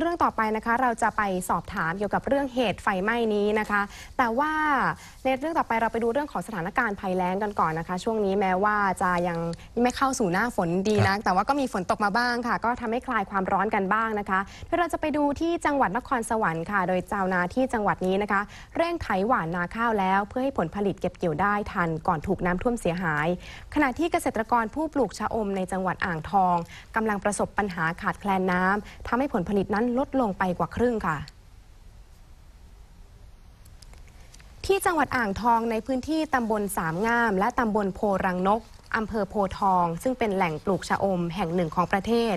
เรื่องต่อไปนะคะเราจะไปสอบถามเกี่ยวกับเรื่องเหตุไฟไหม้นี้นะคะ แต่ว่าในเรื่องต่อไปเราไปดูเรื่องของสถานการณ์ภัยแล้งกันก่อนนะคะ ช่วงนี้แม้ว่าจะยังไม่เข้าสู่หน้าฝนดีนะแต่ว่าก็มีฝนตกมาบ้างค่ะ ก็ทำให้คลายความร้อนกันบ้างนะคะเดี๋ยวเราจะไปดูที่จังหวัดนครสวรรค์ค่ะ โดยชาวนาที่จังหวัดนี้นะคะ เร่งไถหว่านนาข้าวแล้ว เพื่อให้ผลผลิตเก็บเกี่ยวได้ทันก่อนถูกน้ำท่วมเสียหาย ขณะที่เกษตรกรผู้ปลูกชะอมในจังหวัดอ่างทองกำลังประสบปัญหาขาดแคลนน้ำทำให้ผลผลิตนั้นลดลงไปกว่าครึ่งค่ะ ที่จังหวัดอ่างทองในพื้นที่ตำบลสามงาม และตำบลโพรังนก อำเภอโพทอง ซึ่งเป็นแหล่งปลูกชะอมแห่งหนึ่งของประเทศ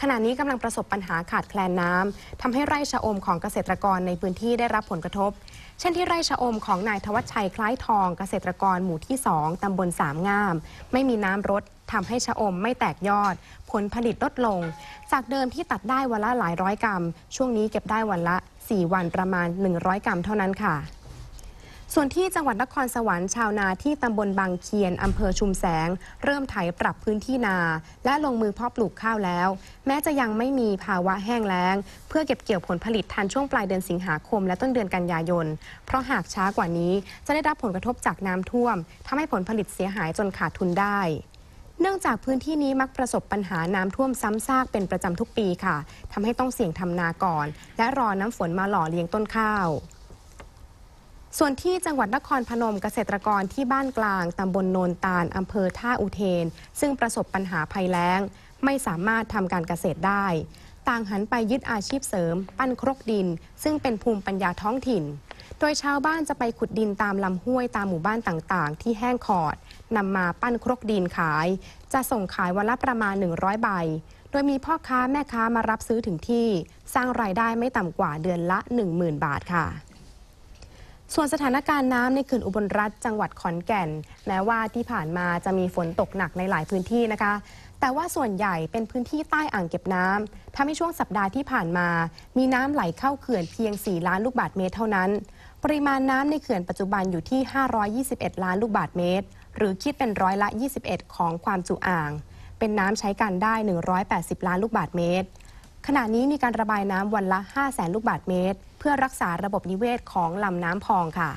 ขณะนี้กำลังประสบปัญหาขาดแคลนน้ำทำให้ไร่ชะอมของเกษตรกรในพื้นที่ได้รับผลกระทบ เช่นที่ไร่ชะอมของนายทวัชชัยคล้ายทองเกษตรกรหมู่ที่2ตำบลสามงาม ไม่มีน้ำรดทำให้ชะอมไม่แตกยอด ผลผลิตลดลง จากเดิมที่ตัดได้วันละหลายร้อยกรัม ช่วงนี้เก็บได้วันละ 4 วันประมาณ 100 กรัมเท่านั้นค่ะ ส่วนที่จังหวัดนครสวรรค์ชาวนาที่ตำบลบางเคียนอำเภอชุมแสง เริ่มไถปรับพื้นที่นา และลงมือเพาะปลูกข้าวแล้ว แม้จะยังไม่มีภาวะแห้งแล้ง เพื่อเก็บเกี่ยวผลผลิตทันช่วงปลายเดือนสิงหาคม และต้นเดือนกันยายน เพราะหากช้ากว่านี้จะได้รับผลกระทบจากน้ำท่วมทำให้ผลผลิตเสียหายจนขาดทุนได้เนื่องจากพื้นที่นี้มักประสบปัญหาน้ำท่วมซ้ำซากเป็นประจำทุกปีค่ะทำให้ต้องเสี่ยงทำนาก่อน และรอน้ำฝนมาหล่อเลี้ยงต้นข้าว ส่วนที่จังหวัดนครพนมเกษตรกรที่บ้านกลางตำบลโนนตาลอำเภอท่าอุเทน ซึ่งประสบปัญหาภัยแล้ง ไม่สามารถทำการเกษตรได้ ต่างหันไปยึดอาชีพเสริม ปั้นครกดิน ซึ่งเป็นภูมิปัญญาท้องถิ่น โดยชาวบ้านจะไปขุดดินตามลำห้วยตามหมู่บ้านต่างๆ ที่แห้งขอดนำมาปั้นครกดินขาย จะส่งขายวันละประมาณ 100 ใบ โดยมีพ่อค้าแม่ค้ามารับซื้อถึงที่ สร้างรายได้ไม่ต่ำกว่าเดือนละ 10,000 บาทค่ะ ส่วนสถานการณ์น้ำในเขื่อนอุบลรัฐจังหวัดขอนแก่น แม้ว่าที่ผ่านมาจะมีฝนตกหนักในหลายพื้นที่นะคะ แต่ว่าส่วนใหญ่เป็นพื้นที่ใต้อ่างเก็บน้ำทำให้ช่วงสัปดาห์ที่ผ่านมา มีน้ำไหลเข้าเขื่อนเพียง 4 ล้านลูกบาศก์เมตรเท่านั้น ปริมาณน้ำในเขื่อนปัจจุบันอยู่ที่ 521 ล้านลูกบาศก์เมตร หรือคิดเป็นร้อยละ 21 ของความจุอ่าง เป็นน้ำใช้การได้ 180 ล้านลูกบาศก์เมตรขณะนี้มีการระบายน้ำวันละ 5 0 0แสนลูกบาศก์เมตร พื่อรักษาระบบนิเวศของลำน้ำพองค่ะ